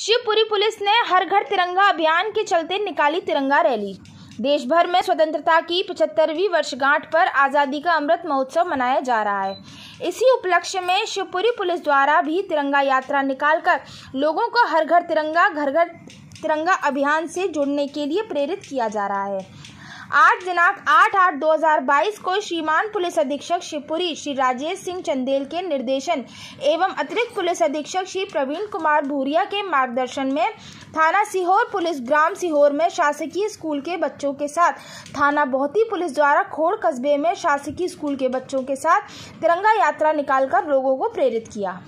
Shivpuri police ने हर घर तिरंगा अभियान के चलते निकाली तिरंगा रैली। देश भर में स्वतंत्रता की पचहत्तरवीं वर्षगांठ पर आज़ादी का अमृत महोत्सव मनाया जा रहा है। इसी उपलक्ष्य में शिवपुरी पुलिस द्वारा भी तिरंगा यात्रा निकालकर लोगों को हर घर तिरंगा, घर घर तिरंगा अभियान से जुड़ने के लिए प्रेरित किया जा रहा है। आज दिनांक आठ आठ दो हज़ार बाईस को श्रीमान पुलिस अधीक्षक शिवपुरी श्री राजेश सिंह चंदेल के निर्देशन एवं अतिरिक्त पुलिस अधीक्षक श्री प्रवीण कुमार भूरिया के मार्गदर्शन में थाना सीहोर पुलिस ग्राम सीहोर में शासकीय स्कूल के बच्चों के साथ, थाना बहुती पुलिस द्वारा खोड़ कस्बे में शासकीय स्कूल के बच्चों के साथ तिरंगा यात्रा निकालकर लोगों को प्रेरित किया।